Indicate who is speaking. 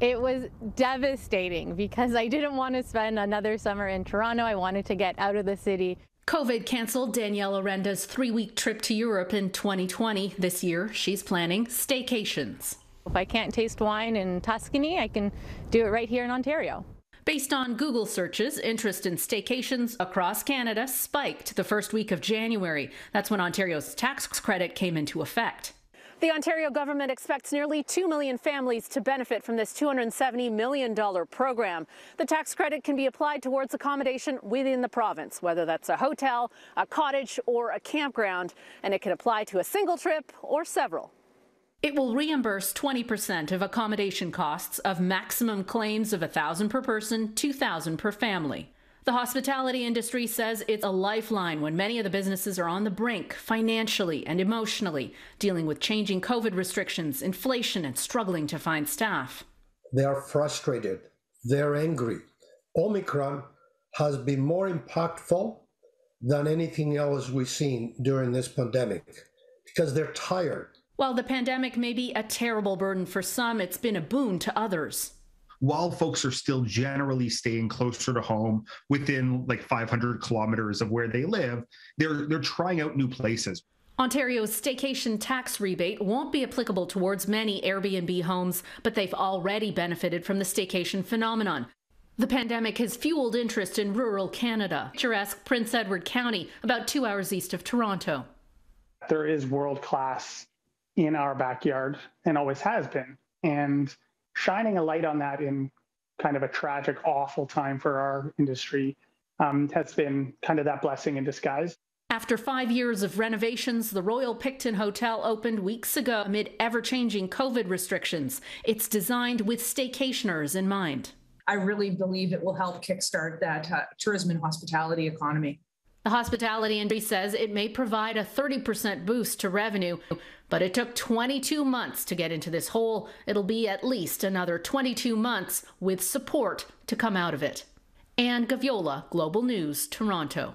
Speaker 1: It was devastating because I didn't want to spend another summer in Toronto. I wanted to get out of the city.
Speaker 2: COVID canceled Danielle Arenda's three week trip to Europe in 2020. This year, she's planning staycations.
Speaker 1: If I can't taste wine in Tuscany, I can do it right here in Ontario.
Speaker 2: Based on Google searches, interest in staycations across Canada spiked the first week of January. That's when Ontario's tax credit came into effect.
Speaker 3: The Ontario government expects nearly 2 million families to benefit from this $270 million program. The tax credit can be applied towards accommodation within the province, whether that's a hotel, a cottage, or a campground, and it can apply to a single trip or several.
Speaker 2: It will reimburse 20% of accommodation costs of maximum claims of 1000 per person, 2000 per family. The hospitality industry says it's a lifeline when many of the businesses are on the brink financially and emotionally, dealing with changing COVID restrictions, inflation, and struggling to find staff.
Speaker 4: They are frustrated, they're angry. Omicron has been more impactful than anything else we've seen during this pandemic because they're tired.
Speaker 2: While the pandemic may be a terrible burden for some, it's been a boon to others
Speaker 5: while folks are still generally staying closer to home within like 500 kilometers of where they live, they're they're trying out new places.
Speaker 2: Ontario's staycation tax rebate won't be applicable towards many Airbnb homes, but they've already benefited from the staycation phenomenon. The pandemic has fueled interest in rural Canada. Picturesque Prince Edward County, about two hours east of Toronto.
Speaker 6: There is world class in our backyard and always has been. And shining a light on that in kind of a tragic, awful time for our industry um, has been kind of that blessing in disguise.
Speaker 2: After five years of renovations, the Royal Picton Hotel opened weeks ago amid ever changing COVID restrictions. It's designed with staycationers in mind.
Speaker 7: I really believe it will help kickstart that uh, tourism and hospitality economy.
Speaker 2: The hospitality industry says it may provide a 30% boost to revenue, but it took 22 months to get into this hole. It'll be at least another 22 months with support to come out of it. Anne Gaviola, Global News, Toronto.